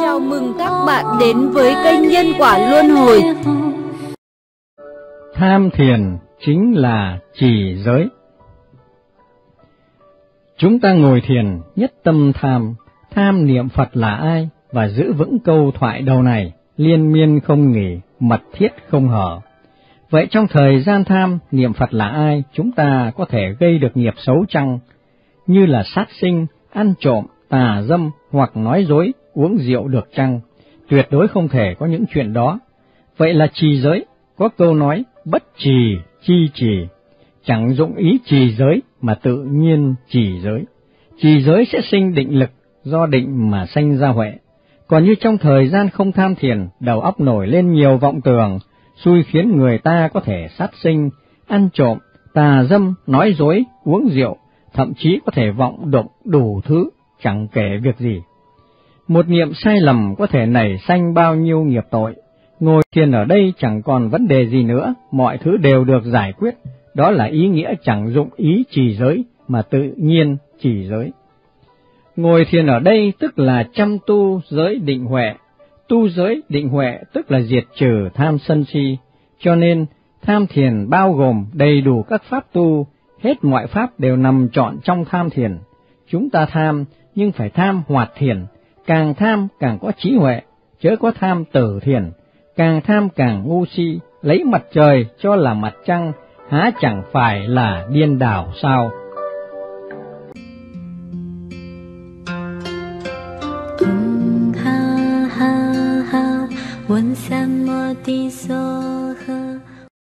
Chào mừng các bạn đến với kênh Nhân Quả Luân Hồi. Tham thiền chính là trì giới. Chúng ta ngồi thiền nhất tâm tham, tham niệm Phật là ai và giữ vững câu thoại đầu này, liên miên không nghỉ, mật thiết không hở. Vậy trong thời gian tham, niệm Phật là ai, chúng ta có thể gây được nghiệp xấu chăng? Như là sát sinh, ăn trộm, tà dâm hoặc nói dối, uống rượu được chăng? Tuyệt đối không thể có những chuyện đó. Vậy là trì giới, có câu nói, bất trì, chi trì. Chẳng dụng ý trì giới mà tự nhiên trì giới. Trì giới sẽ sinh định lực, do định mà sanh ra huệ. Còn như trong thời gian không tham thiền, đầu óc nổi lên nhiều vọng tưởng, xui khiến người ta có thể sát sinh, ăn trộm, tà dâm, nói dối, uống rượu, thậm chí có thể vọng động đủ thứ, chẳng kể việc gì. Một niệm sai lầm có thể nảy sanh bao nhiêu nghiệp tội. Ngồi thiền ở đây chẳng còn vấn đề gì nữa, mọi thứ đều được giải quyết, đó là ý nghĩa chẳng dụng ý trì giới, mà tự nhiên trì giới. Ngồi thiền ở đây tức là chăm tu giới định huệ, tu giới định huệ tức là diệt trừ tham sân si, cho nên tham thiền bao gồm đầy đủ các pháp tu, hết mọi pháp đều nằm trọn trong tham thiền. Chúng ta tham nhưng phải tham hoạt thiền, càng tham càng có trí huệ, chớ có tham tử thiền, càng tham càng ngu si, lấy mặt trời cho là mặt trăng, há chẳng phải là điên đảo sao? 问三摩地所。